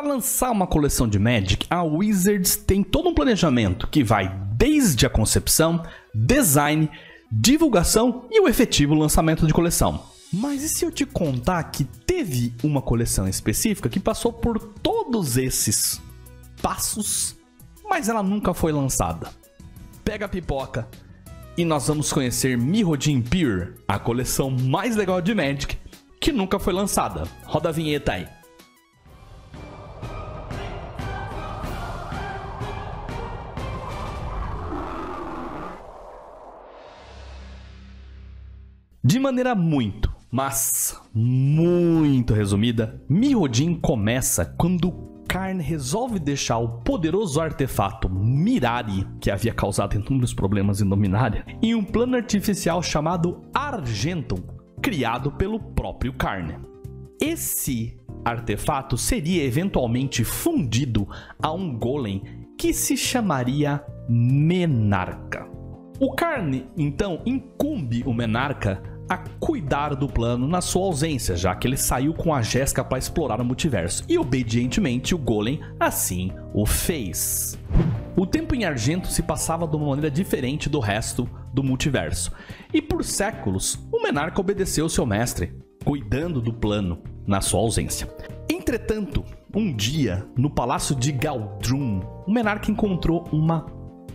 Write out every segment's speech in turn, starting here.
Para lançar uma coleção de Magic, a Wizards tem todo um planejamento que vai desde a concepção, design, divulgação e o efetivo lançamento de coleção. Mas e se eu te contar que teve uma coleção específica que passou por todos esses passos, mas ela nunca foi lançada? Pega a pipoca e nós vamos conhecer Mirrodin Pure, a coleção mais legal de Magic que nunca foi lançada. Roda a vinheta aí. De maneira muito, mas muito resumida, Mirrodin começa quando Karn resolve deixar o poderoso artefato Mirari, que havia causado inúmeros problemas em Dominária, em um plano artificial chamado Argentum, criado pelo próprio Karn. Esse artefato seria eventualmente fundido a um golem que se chamaria Menarca. O Karn, então, incumbe o Menarca a cuidar do plano na sua ausência, já que ele saiu com a Jéssica para explorar o multiverso, e obedientemente o Golem assim o fez. O tempo em Argento se passava de uma maneira diferente do resto do multiverso, e por séculos o Menarca obedeceu seu mestre, cuidando do plano na sua ausência. Entretanto, um dia, no palácio de Galdrum, o Menarca encontrou uma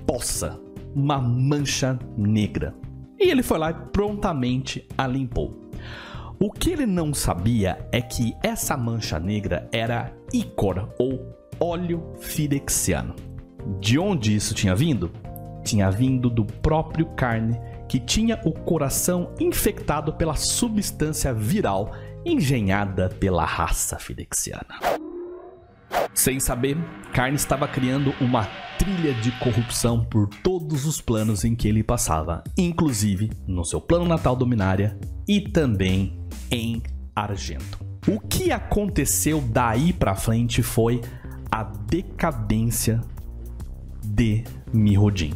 poça uma mancha negra. E ele foi lá e prontamente a limpou. O que ele não sabia é que essa mancha negra era ícor ou óleo firexiano. De onde isso tinha vindo? Tinha vindo do próprio carne que tinha o coração infectado pela substância viral engenhada pela raça firexiana. Sem saber, Carne estava criando uma trilha de corrupção por todos os planos em que ele passava, inclusive no seu plano natal dominária e também em Argento. O que aconteceu daí para frente foi a decadência de Mirrodin.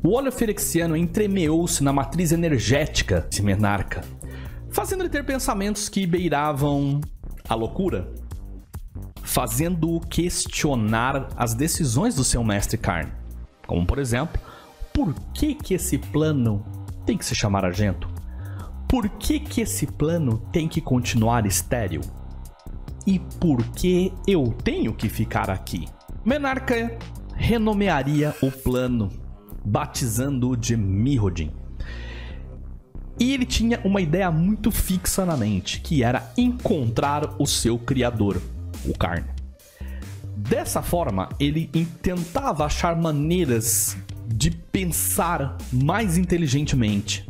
O óleo ferexiano entremeou-se na matriz energética de Menarca, fazendo ele ter pensamentos que beiravam a loucura fazendo-o questionar as decisões do seu mestre Karn. Como, por exemplo, por que, que esse plano tem que se chamar Argento? Por que, que esse plano tem que continuar estéril? E por que eu tenho que ficar aqui? Menarca renomearia o plano, batizando-o de Mirrodin. E ele tinha uma ideia muito fixa na mente, que era encontrar o seu criador, o Carne. Dessa forma, ele tentava achar maneiras de pensar mais inteligentemente.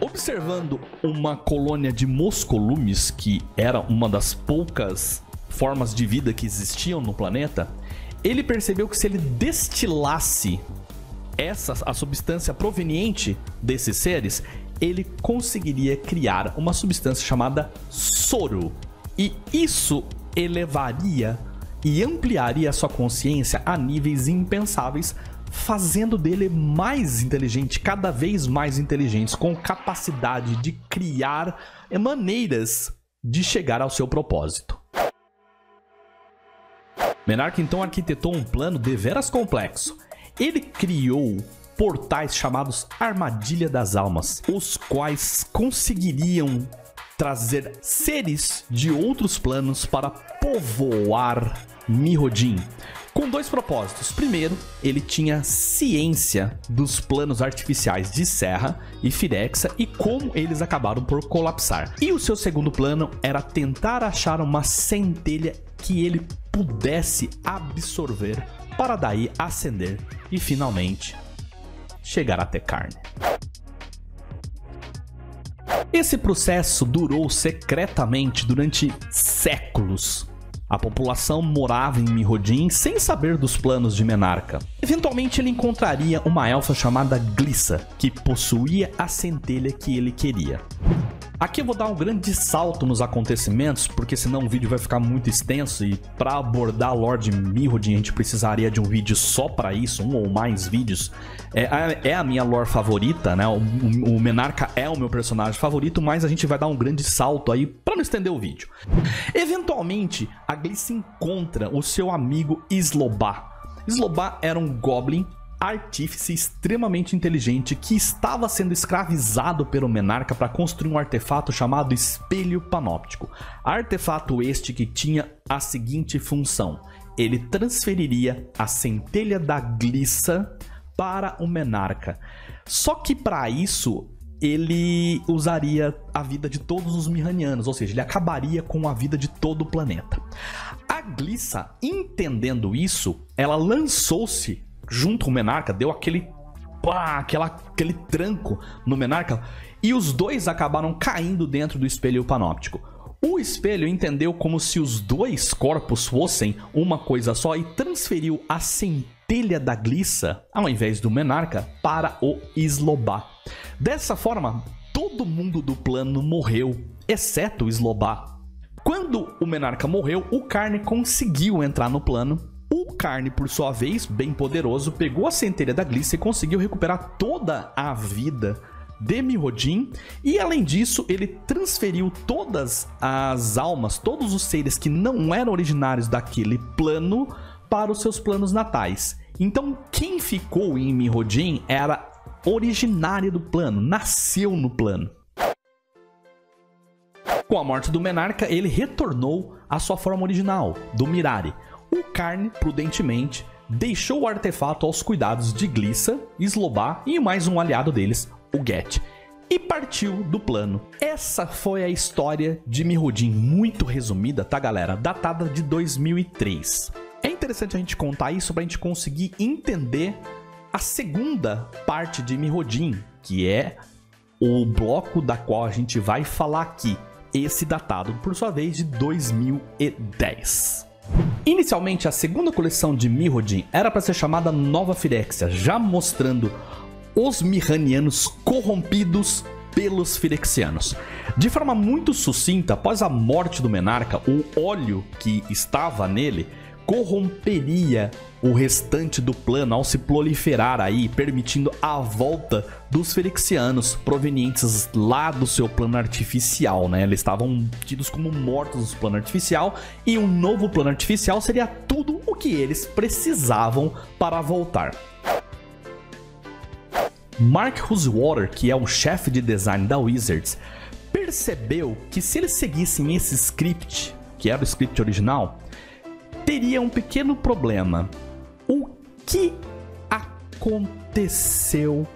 Observando uma colônia de moscolumes, que era uma das poucas formas de vida que existiam no planeta, ele percebeu que se ele destilasse essa a substância proveniente desses seres, ele conseguiria criar uma substância chamada soro. E isso elevaria e ampliaria sua consciência a níveis impensáveis, fazendo dele mais inteligente, cada vez mais inteligente, com capacidade de criar maneiras de chegar ao seu propósito. Menarca então arquitetou um plano deveras complexo. Ele criou portais chamados Armadilha das Almas, os quais conseguiriam trazer seres de outros planos para povoar Mirrodin. Com dois propósitos. Primeiro, ele tinha ciência dos planos artificiais de Serra e Firexa e como eles acabaram por colapsar. E o seu segundo plano era tentar achar uma centelha que ele pudesse absorver para daí ascender e finalmente chegar até carne. Esse processo durou secretamente durante séculos. A população morava em Mirrodin sem saber dos planos de Menarca. Eventualmente ele encontraria uma elfa chamada Glissa, que possuía a centelha que ele queria. Aqui eu vou dar um grande salto nos acontecimentos, porque senão o vídeo vai ficar muito extenso e para abordar Lord Mirrodin a gente precisaria de um vídeo só para isso, um ou mais vídeos. É, é a minha lore favorita, né? O, o, Menarca é o meu personagem favorito, mas a gente vai dar um grande salto aí não estender o vídeo. Eventualmente, a Gliss encontra o seu amigo Slobar. Slobar era um goblin artífice extremamente inteligente que estava sendo escravizado pelo Menarca para construir um artefato chamado Espelho Panóptico. Artefato este que tinha a seguinte função: ele transferiria a centelha da Glissa para o Menarca. Só que para isso ele usaria a vida de todos os Mirranianos, ou seja, ele acabaria com a vida de todo o planeta. A Glissa, entendendo isso, ela lançou-se junto com o Menarca, deu aquele pá, aquela, aquele tranco no Menarca e os dois acabaram caindo dentro do espelho panóptico. O espelho entendeu como se os dois corpos fossem uma coisa só e transferiu a centelha da Glissa, ao invés do Menarca, para o Slobá. Dessa forma, todo mundo do plano morreu, exceto o Slobá. Quando o Menarca morreu, o Carne conseguiu entrar no plano o Carne, por sua vez, bem poderoso, pegou a centelha da Glissa e conseguiu recuperar toda a vida de Mirrodin e além disso ele transferiu todas as almas, todos os seres que não eram originários daquele plano para os seus planos natais. Então quem ficou em Mirrodin era originária do plano, nasceu no plano. Com a morte do Menarca, ele retornou à sua forma original, do Mirari. O Carne, prudentemente, deixou o artefato aos cuidados de Glissa, Slobá e mais um aliado deles, o Get, e partiu do plano. Essa foi a história de Mirrodin, muito resumida, tá galera? Datada de 2003. Interessante a gente contar isso para a gente conseguir entender a segunda parte de Mirrodin, que é o bloco da qual a gente vai falar aqui. Esse datado, por sua vez, de 2010. Inicialmente, a segunda coleção de Mirrodin era para ser chamada Nova Firexia, já mostrando os Mirranianos corrompidos pelos Firexianos. De forma muito sucinta, após a morte do Menarca, o óleo que estava nele corromperia o restante do plano ao se proliferar aí, permitindo a volta dos Ferexianos provenientes lá do seu plano artificial, né? Eles estavam tidos como mortos do plano artificial e um novo plano artificial seria tudo o que eles precisavam para voltar. Mark Huswater, que é o chefe de design da Wizards, percebeu que se eles seguissem esse script, que era o script original, teria um pequeno problema. O que aconteceu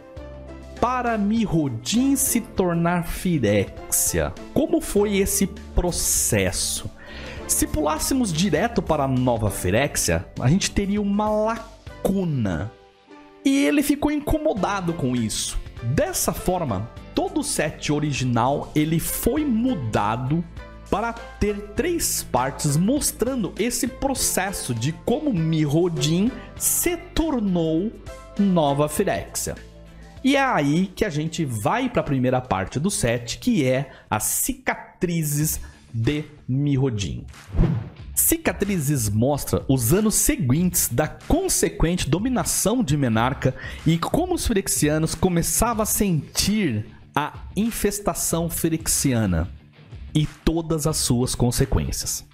para Mirrodin se tornar Firexia? Como foi esse processo? Se pulássemos direto para a nova Firexia, a gente teria uma lacuna. E ele ficou incomodado com isso. Dessa forma, todo o set original ele foi mudado para ter três partes mostrando esse processo de como Mirrodin se tornou nova Firexia. E é aí que a gente vai para a primeira parte do set, que é as cicatrizes de Mirrodin. Cicatrizes mostra os anos seguintes da consequente dominação de Menarca e como os Firexianos começavam a sentir a infestação firexiana e todas as suas consequências.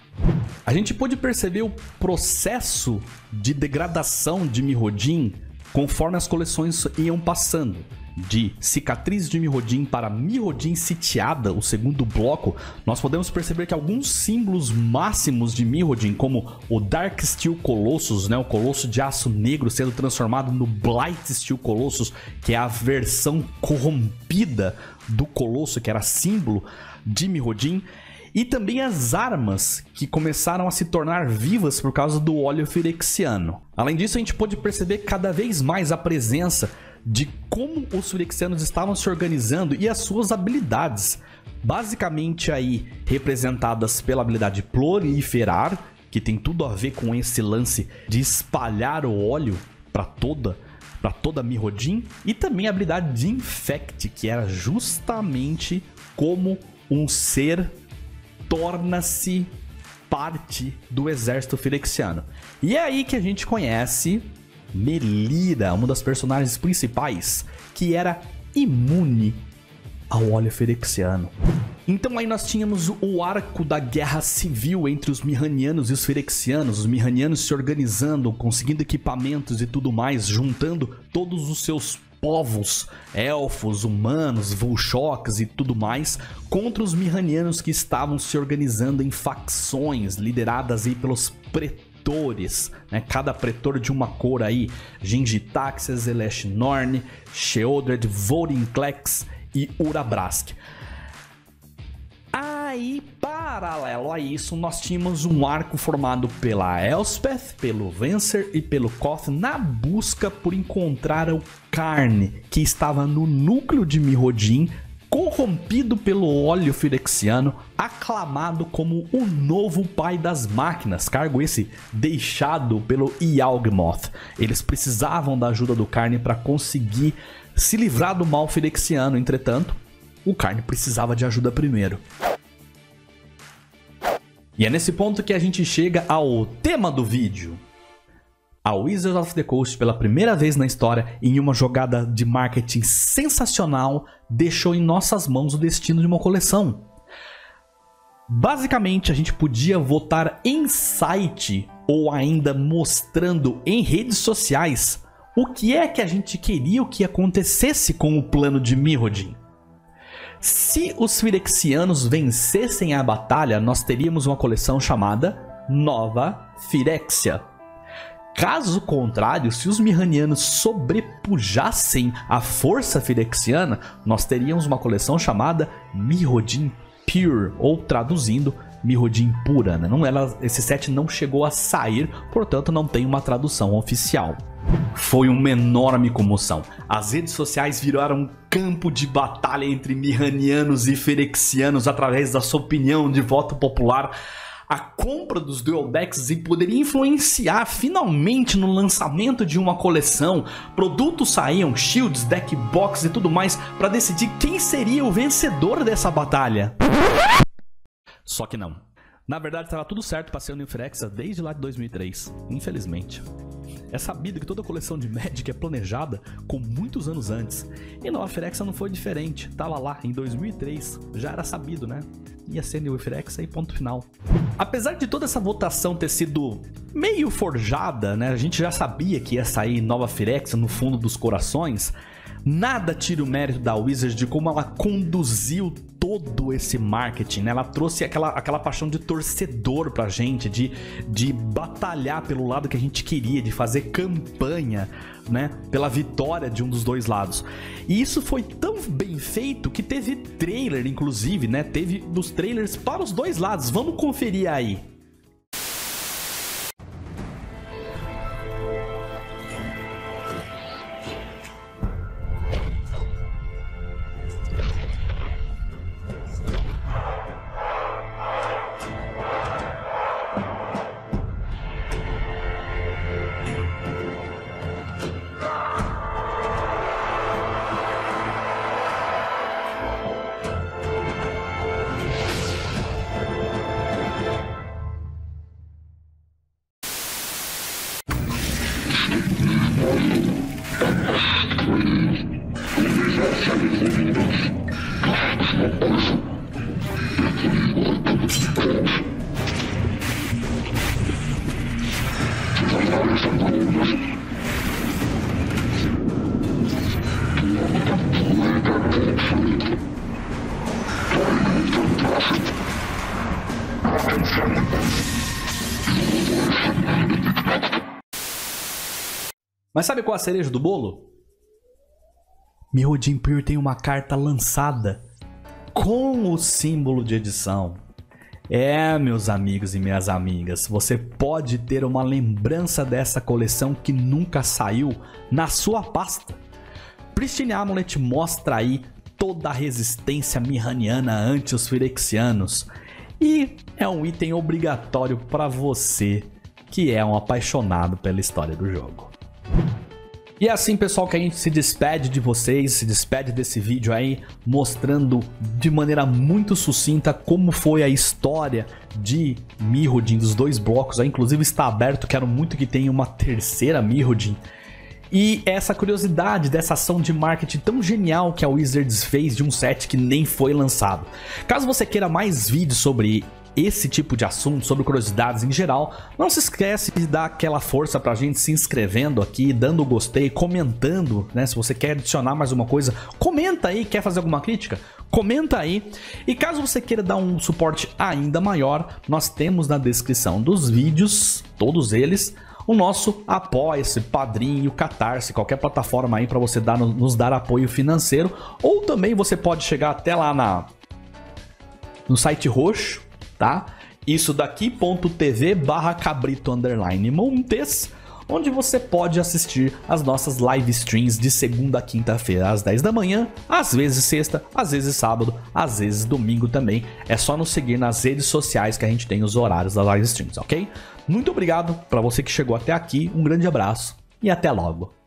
A gente pôde perceber o processo de degradação de Mirrodin conforme as coleções iam passando. De Cicatriz de Mirrodin para Mirrodin Sitiada, o segundo bloco, nós podemos perceber que alguns símbolos máximos de Mirrodin, como o Dark Steel Colossus, né, o Colosso de Aço Negro sendo transformado no Blight Steel Colossus, que é a versão corrompida do Colosso, que era símbolo Jimmy Rodin, e também as armas que começaram a se tornar vivas por causa do óleo firexiano. Além disso, a gente pôde perceber cada vez mais a presença de como os firexianos estavam se organizando e as suas habilidades, basicamente aí representadas pela habilidade proliferar, que tem tudo a ver com esse lance de espalhar o óleo para toda para toda Mirrodin e também a habilidade de Infect, que era justamente como um ser torna-se parte do exército firexiano. E é aí que a gente conhece Melira, uma das personagens principais, que era imune ao óleo firexiano. Então aí nós tínhamos o arco da guerra civil entre os Mihanianos e os Firexianos, os Mihanianos se organizando, conseguindo equipamentos e tudo mais, juntando todos os seus povos, elfos, humanos, Vulchoks e tudo mais, contra os Mihanianos que estavam se organizando em facções lideradas aí pelos pretores, né? Cada pretor de uma cor aí, Gengitaxias, Elesh Norn, Sheoldred, Vorinclex e Urabrask. Aí, paralelo a isso, nós tínhamos um arco formado pela Elspeth, pelo Vencer e pelo Koth na busca por encontrar o Carne, que estava no núcleo de Mirrodin, corrompido pelo óleo firexiano, aclamado como o novo pai das máquinas, cargo esse deixado pelo Ialgmoth. Eles precisavam da ajuda do Carne para conseguir se livrar do mal firexiano, entretanto, o Carne precisava de ajuda primeiro. E é nesse ponto que a gente chega ao tema do vídeo. A Wizards of the Coast, pela primeira vez na história, em uma jogada de marketing sensacional, deixou em nossas mãos o destino de uma coleção. Basicamente, a gente podia votar em site ou ainda mostrando em redes sociais o que é que a gente queria que acontecesse com o plano de Mirrodin. Se os Firexianos vencessem a batalha, nós teríamos uma coleção chamada Nova Firexia. Caso contrário, se os Mihanianos sobrepujassem a força firexiana, nós teríamos uma coleção chamada Mirrodin Pure, ou traduzindo, Mirrodin Pura. Né? Não, ela, esse set não chegou a sair, portanto não tem uma tradução oficial. Foi uma enorme comoção. As redes sociais viraram um campo de batalha entre Mihanianos e Ferexianos através da sua opinião de voto popular. A compra dos dual decks poderia influenciar finalmente no lançamento de uma coleção. Produtos saíam, shields, deck box e tudo mais para decidir quem seria o vencedor dessa batalha. Só que não. Na verdade, estava tudo certo para ser o New Firexa desde lá de 2003, infelizmente. É sabido que toda coleção de Magic é planejada com muitos anos antes. E Nova Firexa não foi diferente. Tava lá em 2003, já era sabido, né? Ia ser New Firexa e ponto final. Apesar de toda essa votação ter sido meio forjada, né? A gente já sabia que ia sair Nova Firexa no fundo dos corações. Nada tira o mérito da Wizards de como ela conduziu todo esse marketing, né? Ela trouxe aquela, aquela paixão de torcedor pra gente, de, de batalhar pelo lado que a gente queria, de fazer campanha, né? Pela vitória de um dos dois lados. E isso foi tão bem feito que teve trailer, inclusive, né? Teve dos trailers para os dois lados. Vamos conferir aí. Mas sabe qual é a cereja do bolo? Mirrodin Pure tem uma carta lançada com o símbolo de edição. É, meus amigos e minhas amigas, você pode ter uma lembrança dessa coleção que nunca saiu na sua pasta. Pristine Amulet mostra aí toda a resistência mirraniana ante os Firexianos e é um item obrigatório para você que é um apaixonado pela história do jogo. E é assim, pessoal, que a gente se despede de vocês, se despede desse vídeo aí, mostrando de maneira muito sucinta como foi a história de Mirrodin, dos dois blocos. Aí, inclusive está aberto, quero muito que tenha uma terceira Mirrodin. E essa curiosidade dessa ação de marketing tão genial que a Wizards fez de um set que nem foi lançado. Caso você queira mais vídeos sobre esse tipo de assunto, sobre curiosidades em geral, não se esquece de dar aquela força pra gente se inscrevendo aqui, dando gostei, comentando, né? Se você quer adicionar mais uma coisa, comenta aí, quer fazer alguma crítica? Comenta aí. E caso você queira dar um suporte ainda maior, nós temos na descrição dos vídeos, todos eles, o nosso Apoia-se, Padrinho, Catarse, qualquer plataforma aí para você dar, nos dar apoio financeiro. Ou também você pode chegar até lá na no site roxo, tá? Isso daqui.tv barra cabrito underline montes, onde você pode assistir as nossas live streams de segunda a quinta-feira às 10 da manhã, às vezes sexta, às vezes sábado, às vezes domingo também. É só nos seguir nas redes sociais que a gente tem os horários das live streams, ok? Muito obrigado para você que chegou até aqui, um grande abraço e até logo.